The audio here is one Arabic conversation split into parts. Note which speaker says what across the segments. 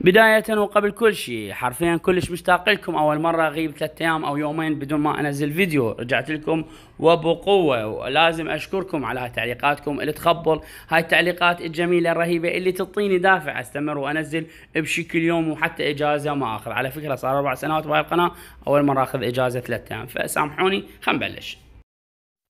Speaker 1: بداية وقبل كل شيء حرفيا كلش مشتاق لكم. أول مرة أغيب ثلاثة أيام أو يومين بدون ما أنزل فيديو. رجعت لكم وبقوة. ولازم أشكركم على تعليقاتكم اللي تخبل هاي التعليقات الجميلة الرهيبة اللي تعطيني دافع. أستمر وأنزل بشكل يوم وحتى إجازة ما اخذ على فكرة صار أربع سنوات بهاي القناة أول مرة أخذ إجازة ثلاثة أيام. فسامحوني خلينا نبلش.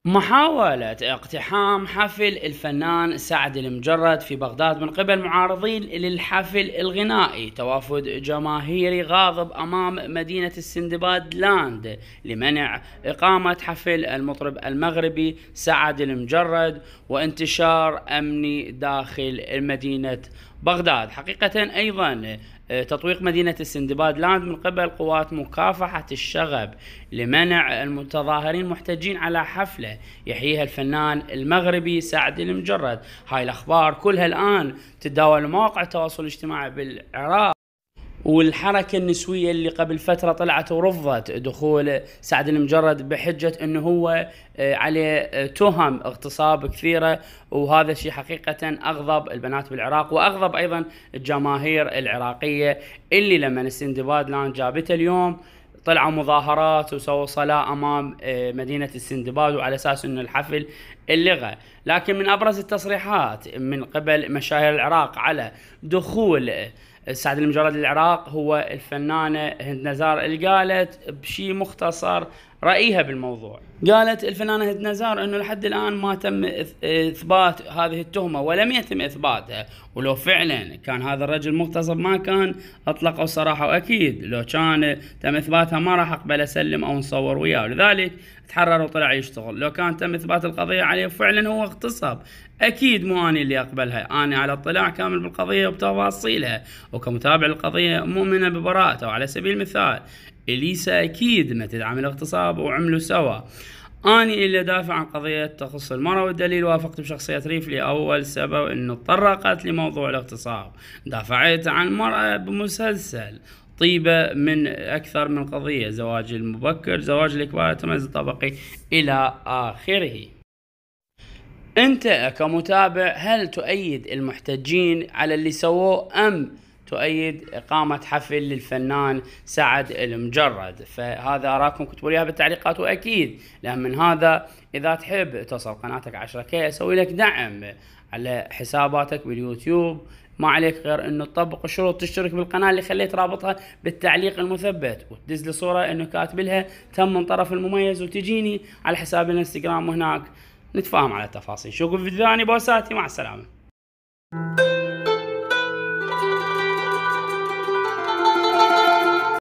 Speaker 1: محاولة اقتحام حفل الفنان سعد المجرد في بغداد من قبل معارضين للحفل الغنائي. توافد جماهيري غاضب أمام مدينة السندباد لاند لمنع إقامة حفل المطرب المغربي سعد المجرد وانتشار أمني داخل مدينة بغداد. حقيقة أيضا آه، تطويق مدينة السندباد لاند من قبل قوات مكافحة الشغب لمنع المتظاهرين محتجين على حفلة يحييها الفنان المغربي سعد المجرد. هاي الأخبار كلها الآن تتداول مواقع التواصل الاجتماعي بالعراق. والحركة النسوية اللي قبل فترة طلعت ورفضت دخول سعد المجرد بحجة إنه هو آه، عليه آه، تهم اغتصاب كثيرة وهذا الشيء حقيقة أغضب البنات بالعراق وأغضب أيضا الجماهير العراقية اللي لما السندباد لأن جابته اليوم طلعوا مظاهرات وسووا صلاة أمام آه، مدينة السندباد وعلى أساس إنه الحفل اللغة. لكن من أبرز التصريحات من قبل مشاهير العراق على دخول سعد المجرد العراق هو الفنانة هند نزار اللي قالت بشي مختصر رأيها بالموضوع. قالت الفنانة هند نزار أنه لحد الآن ما تم إثبات هذه التهمة ولم يتم إثباتها. ولو فعلا كان هذا الرجل مغتصب ما كان أطلقوا صراحة وأكيد. لو كان تم إثباتها ما راح أقبل أسلم أو نصور وياه. لذلك تحرر وطلع يشتغل. لو كان تم إثبات القضية عليه فعلا هو اغتصب. أكيد مو أنا اللي أقبلها. أنا على اطلاع كامل بالقضية وبتفاصيلها. وكمتابع للقضية مؤمنة ببراءته. وعلى سبيل المثال إليسا أكيد ما تدعم الاغتصاب وعملوا سوا. أني اللي دافع عن قضية تخص المرأة والدليل وافقت بشخصية ريف لأول سبب إنه تطرقت لموضوع الاغتصاب. دافعت عن المرأة بمسلسل طيبة من أكثر من قضية. زواج المبكر زواج الإكبار التميز الطبقي إلى آخره. أنت كمتابع هل تؤيد المحتجين على اللي سووه أم تؤيد إقامة حفل للفنان سعد المجرد؟ فهذا أراكم كتبوا لي بالتعليقات وأكيد لأن من هذا إذا تحب توصل قناتك 10 كي أسوي لك دعم على حساباتك باليوتيوب. ما عليك غير إنه تطبق الشروط تشترك بالقناة اللي خليت رابطها بالتعليق المثبت وتدز لي صورة إنه كاتب لها تم من طرف المميز وتجيني على حساب الإنستغرام وهناك نتفاهم على التفاصيل. نشوفكم في فيديو ثاني بوساتي. مع السلامة.